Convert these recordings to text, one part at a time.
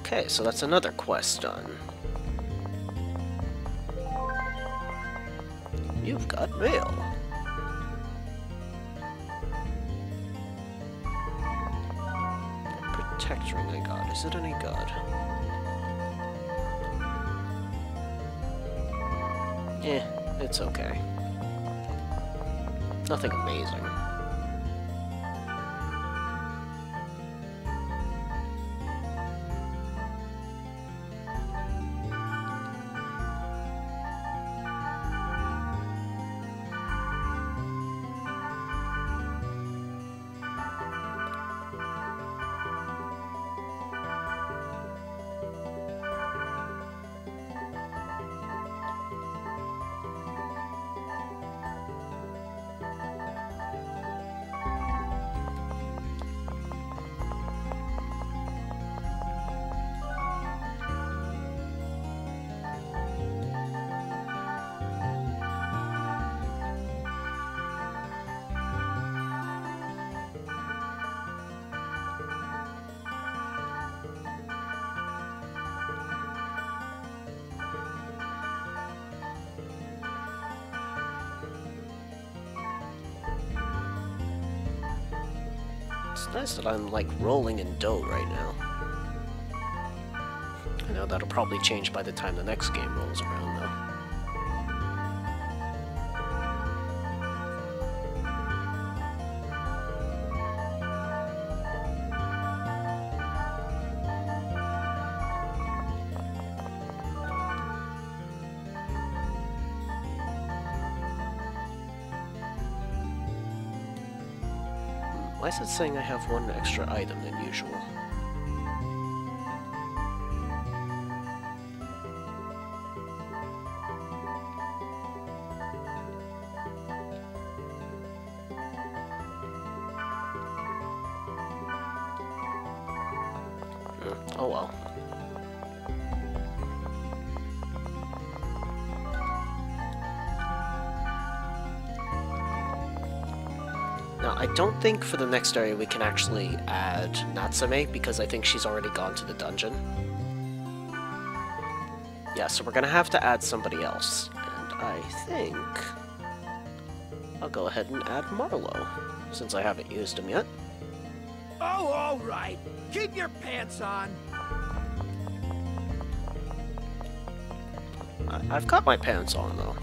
Okay, so that's another quest done. You've got mail. Protect ring I got. Is it any good? Eh, it's okay. Nothing amazing. Nice that I'm like rolling in dough right now. I know that'll probably change by the time the next game rolls around though. Why is it saying I have one extra item than usual? Think for the next area we can actually add Natsume, because I think she's already gone to the dungeon. Yeah, so we're gonna have to add somebody else. And I think... I'll go ahead and add Marlo, since I haven't used him yet. Oh, all right. Keep your pants on. I I've got my pants on, though.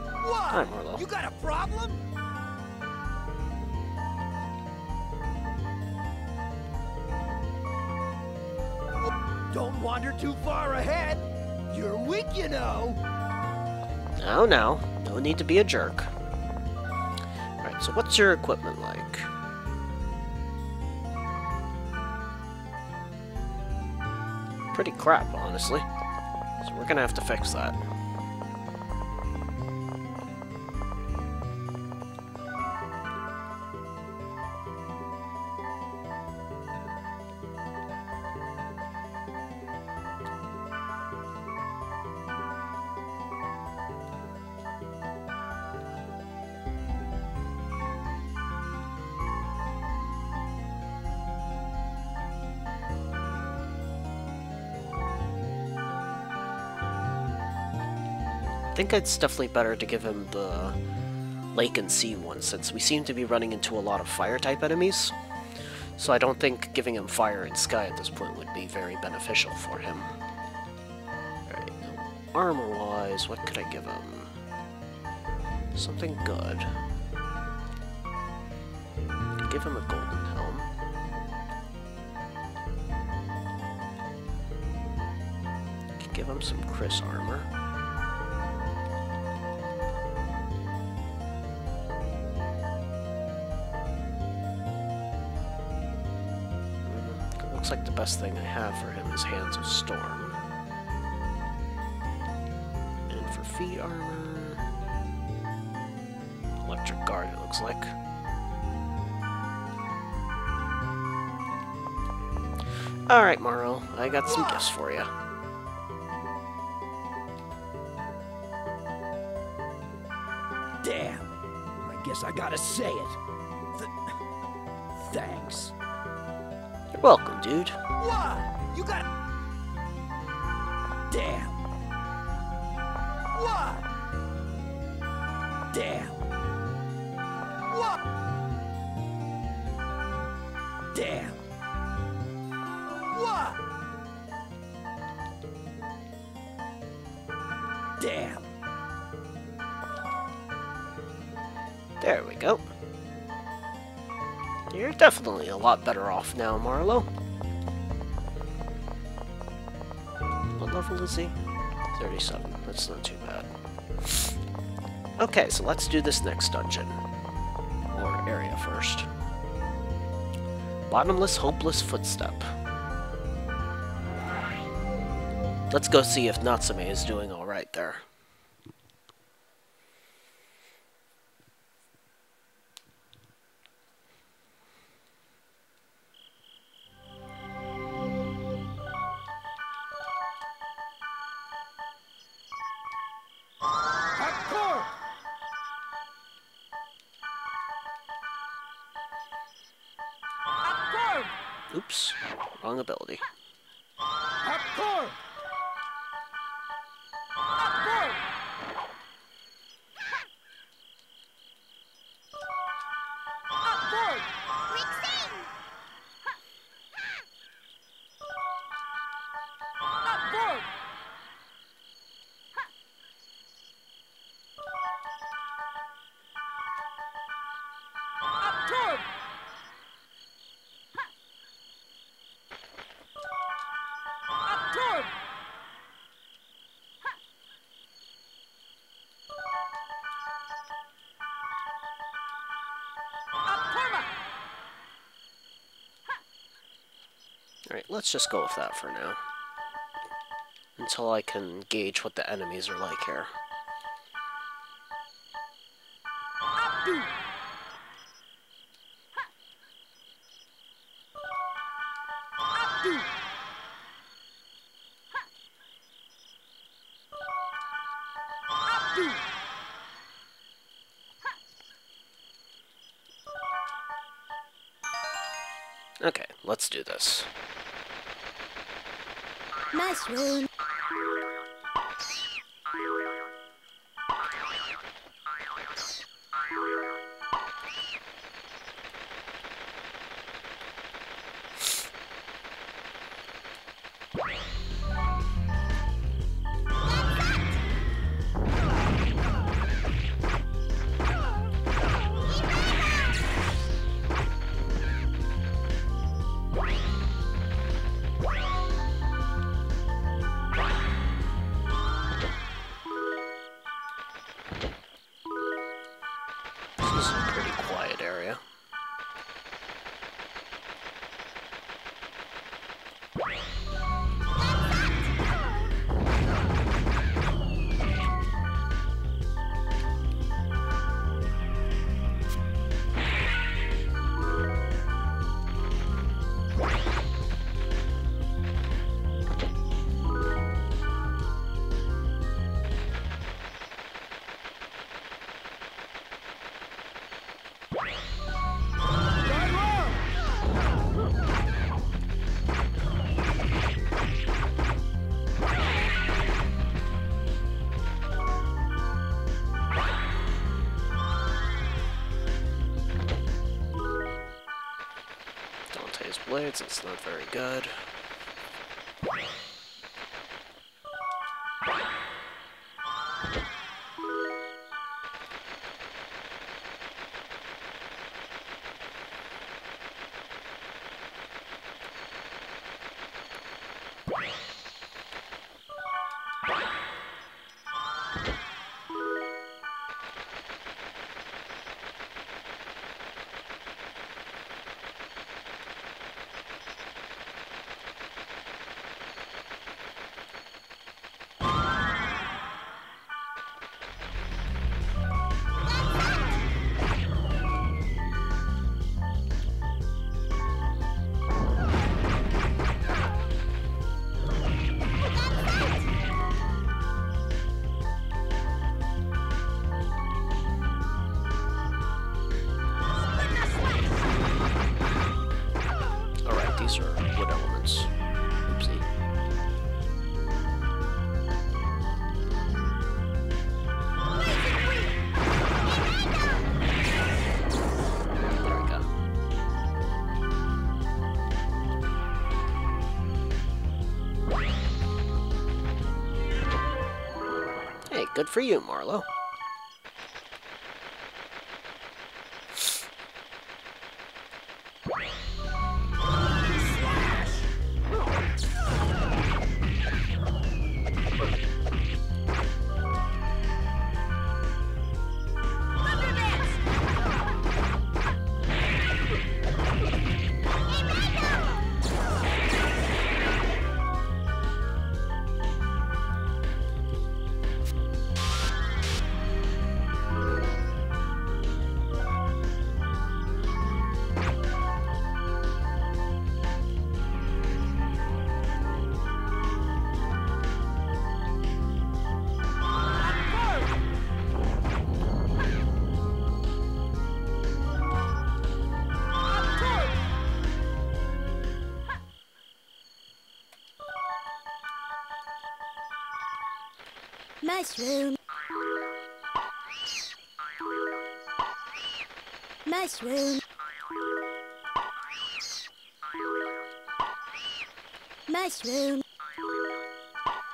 Hi, What? Marlo. You got a problem? Don't wander too far ahead. You're weak, you know. Oh, no. no need to be a jerk. Alright, so what's your equipment like? Pretty crap, honestly. So we're gonna have to fix that. I think it's definitely better to give him the Lake and Sea one, since we seem to be running into a lot of Fire-type enemies. So I don't think giving him Fire and Sky at this point would be very beneficial for him. Alright, armor-wise, what could I give him? Something good. Give him a golden helm. Give him some Chris armor. Like the best thing I have for him is Hands of Storm. And for feet armor... Electric Guard, it looks like. Alright, Marlo, I got some gifts for you. Damn. I guess I gotta say it. Th thanks. Welcome, dude. What? You got... Damn. What? Damn. What? Damn. You're definitely a lot better off now, Marlo. What level is he? 37. That's not too bad. Okay, so let's do this next dungeon. Or area first. Bottomless, hopeless footstep. Let's go see if Natsume is doing alright there. Ability. Alright, let's just go with that for now. Until I can gauge what the enemies are like here. Okay, let's do this. Nice It's not very good. Good for you, Marlo. Mushroom. Mushroom. Mushroom.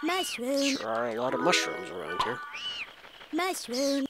Mushroom. There are a lot of mushrooms around here. Mushroom.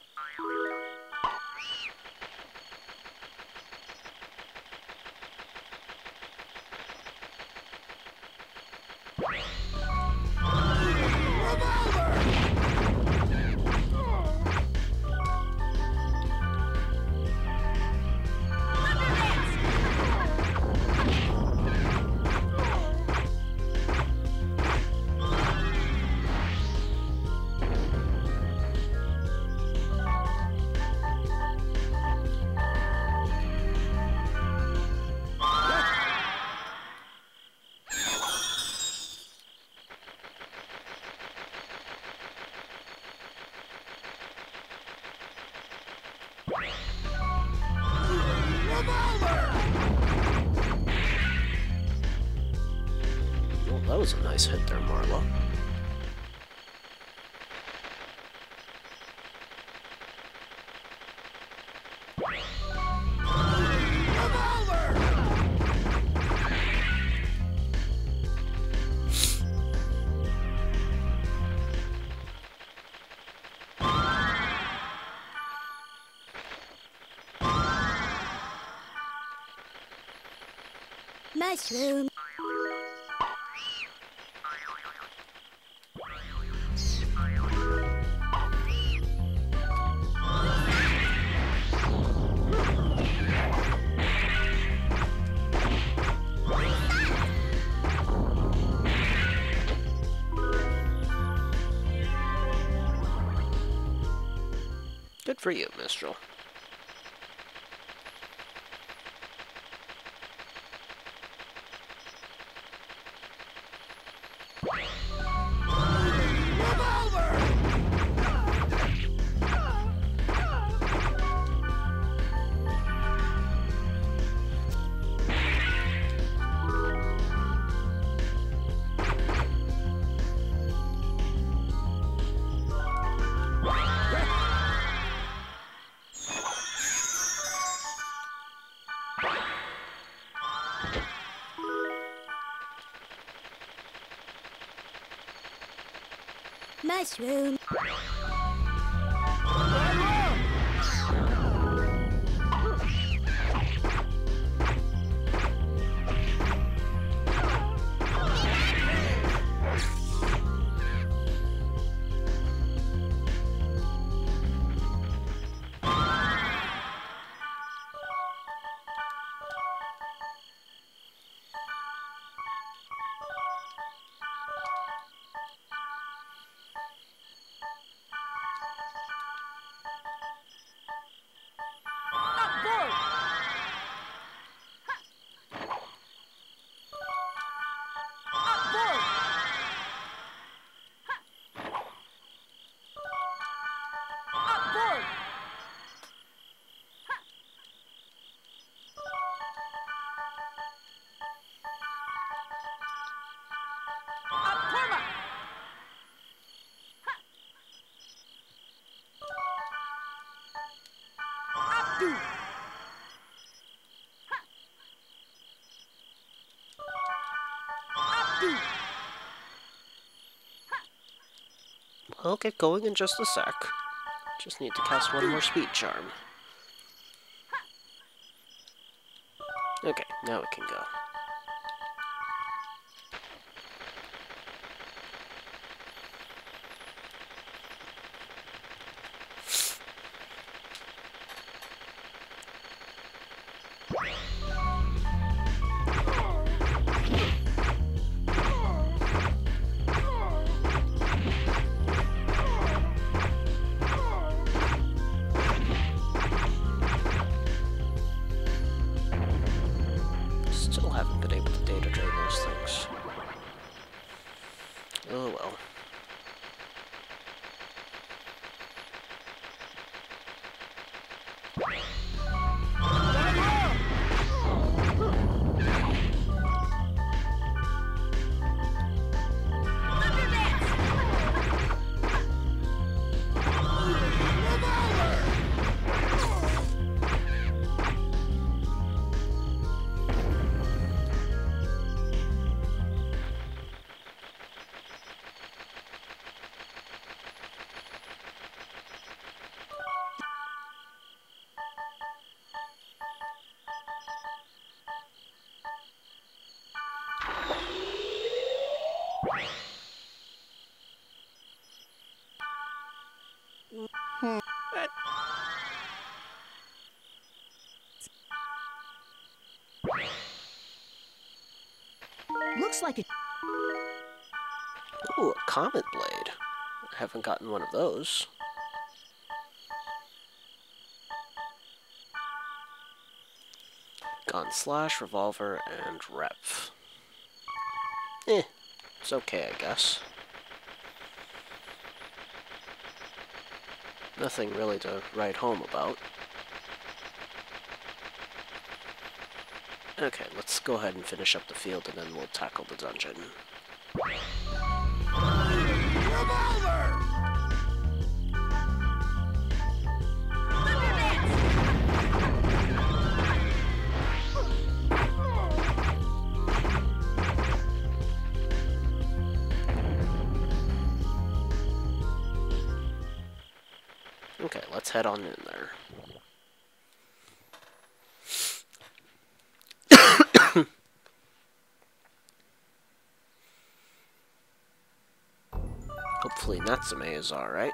Mushroom. Good for you, Mistral. Mushroom. I'll get going in just a sec. Just need to cast one more speed charm. Okay, now it can go. Looks like a Ooh, a Comet Blade. I haven't gotten one of those. Gun Slash, Revolver, and Rep. Eh, it's okay, I guess. Nothing really to write home about. Okay, let's go ahead and finish up the field and then we'll tackle the dungeon. Revolver! Okay, let's head on in there. Natsume is alright.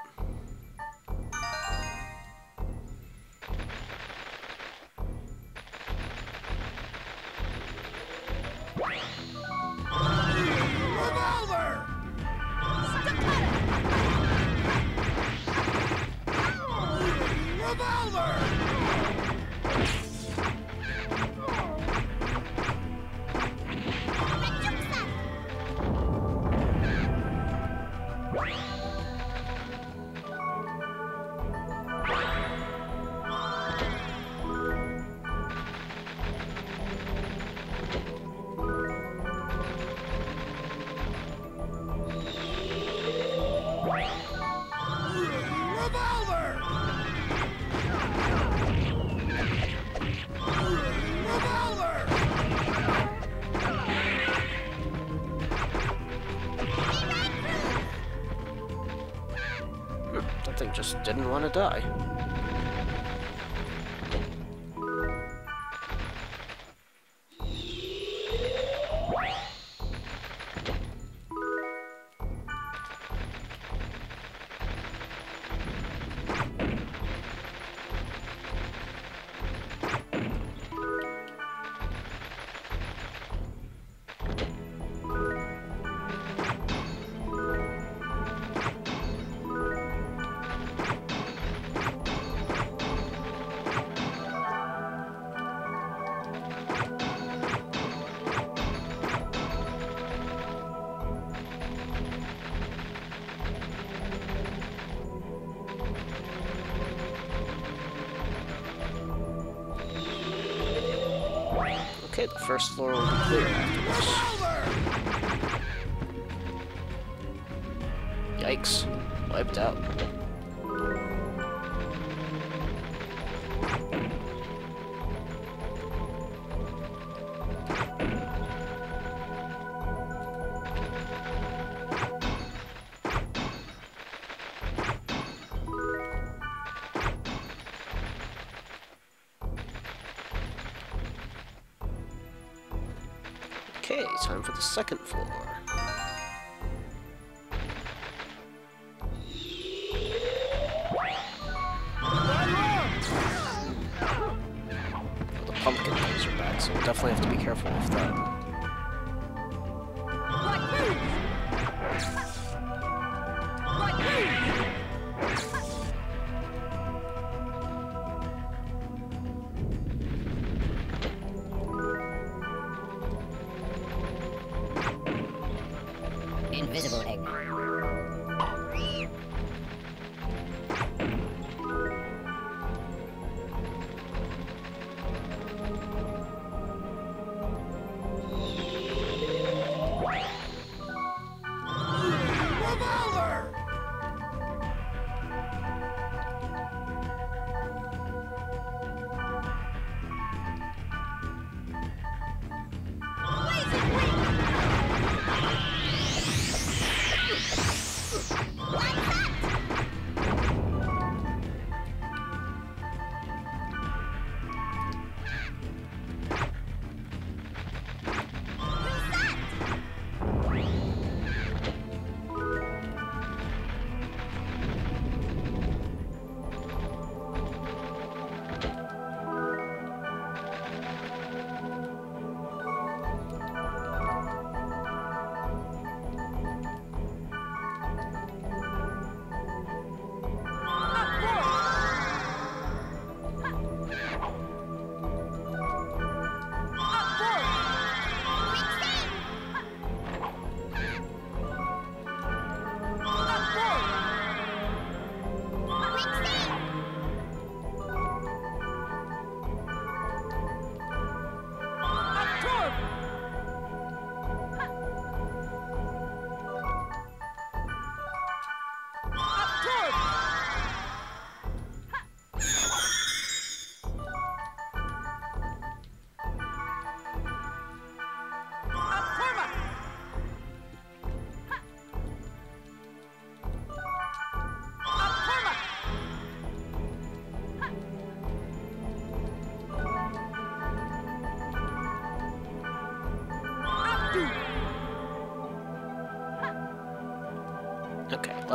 Didn't want to die. Okay, the first floor will be clear. Yikes. Wiped out. Okay, time for the second floor. The pumpkin things are back, so we'll definitely have to be careful with that.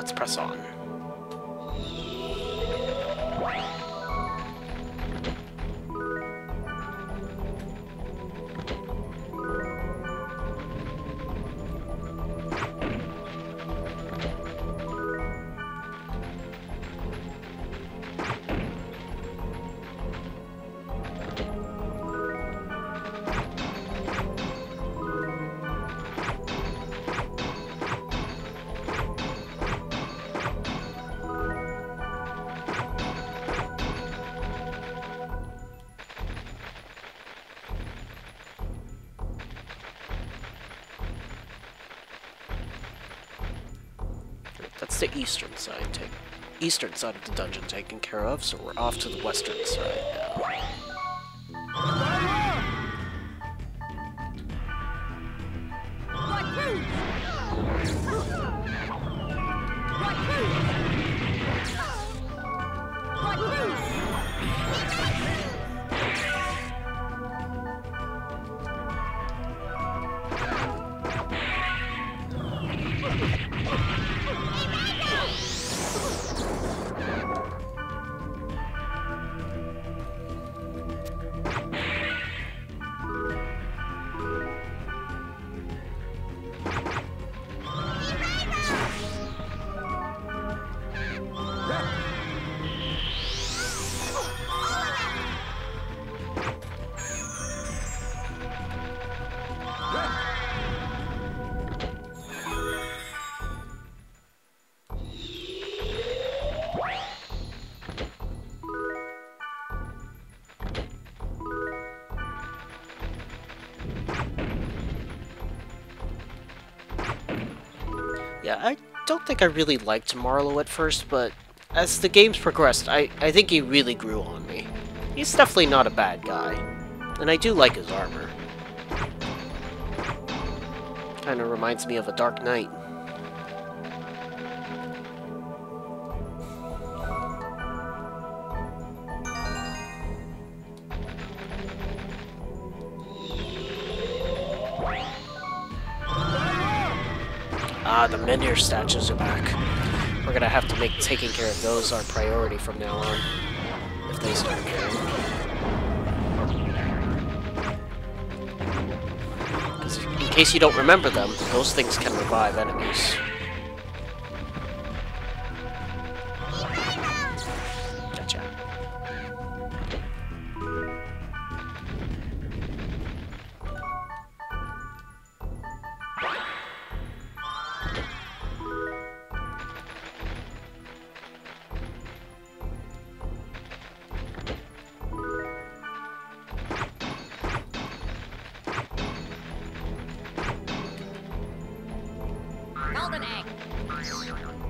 Let's press on. Eastern side take eastern side of the dungeon taken care of, so we're off to the western side don't think I really liked Marlo at first, but as the games progressed, I, I think he really grew on me. He's definitely not a bad guy, and I do like his armor. Kinda reminds me of a Dark Knight. Ah, the Menhir statues are back. We're gonna have to make taking care of those our priority from now on. If they start appearing. In case you don't remember them, those things can revive enemies. Golden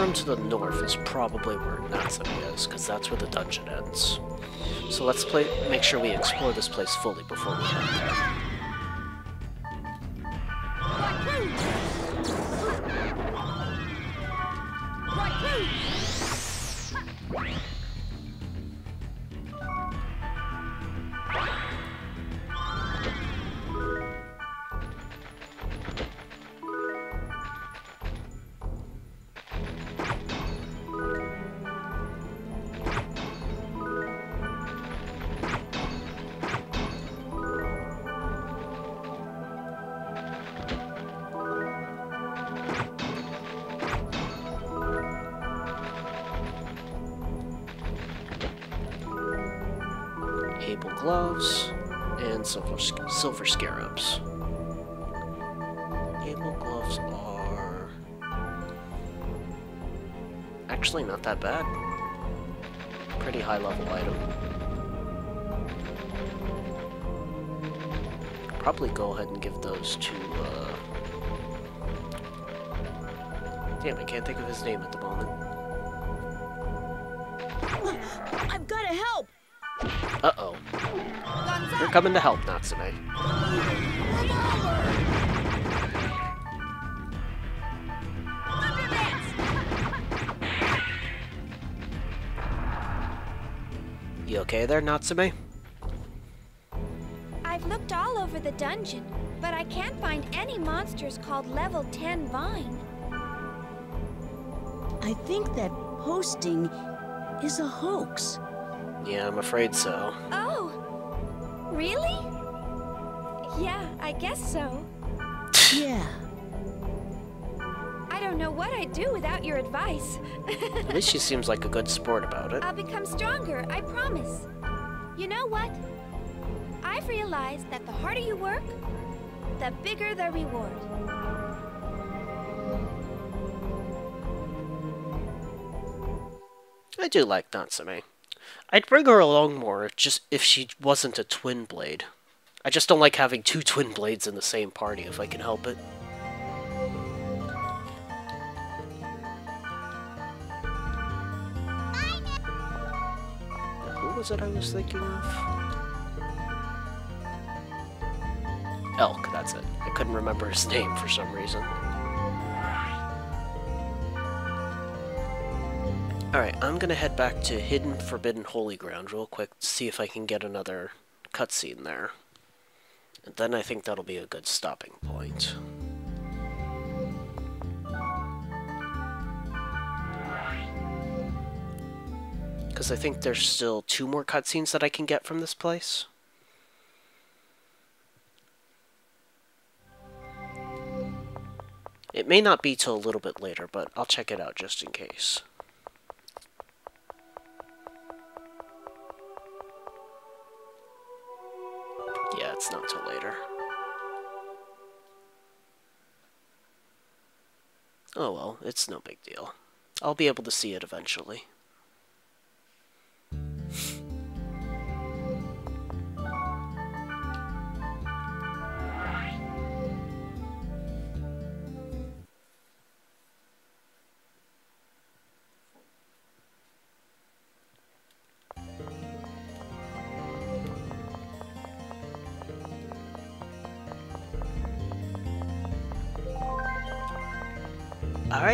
room to the north is probably where Natsume is, because that's where the dungeon ends. So let's play make sure we explore this place fully before we head there. Gloves and silver silver scarabs. Able gloves are actually not that bad. Pretty high level item. Probably go ahead and give those to. Uh... Damn, I can't think of his name at the You're coming to help, Natsume. You okay there, Natsume? I've looked all over the dungeon, but I can't find any monsters called level 10 vine. I think that posting is a hoax. Yeah, I'm afraid so. Oh, really? Yeah, I guess so. Yeah. I don't know what I'd do without your advice. At least she seems like a good sport about it. I'll become stronger, I promise. You know what? I've realized that the harder you work, the bigger the reward. I do like Natsume. I'd bring her along more if just if she wasn't a twin blade. I just don't like having two twin blades in the same party if I can help it. Now, who was it I was thinking of? Elk, that's it. I couldn't remember his name for some reason. Alright, I'm gonna head back to Hidden Forbidden Holy Ground real quick to see if I can get another cutscene there. And then I think that'll be a good stopping point. Because I think there's still two more cutscenes that I can get from this place. It may not be till a little bit later, but I'll check it out just in case. It's not till later. Oh well, it's no big deal. I'll be able to see it eventually.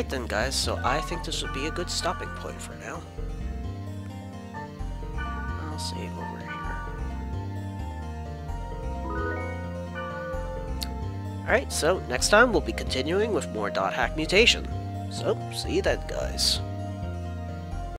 Then, guys, so I think this would be a good stopping point for now. I'll save over here. Alright, so next time we'll be continuing with more dot hack mutation. So, see you then, guys.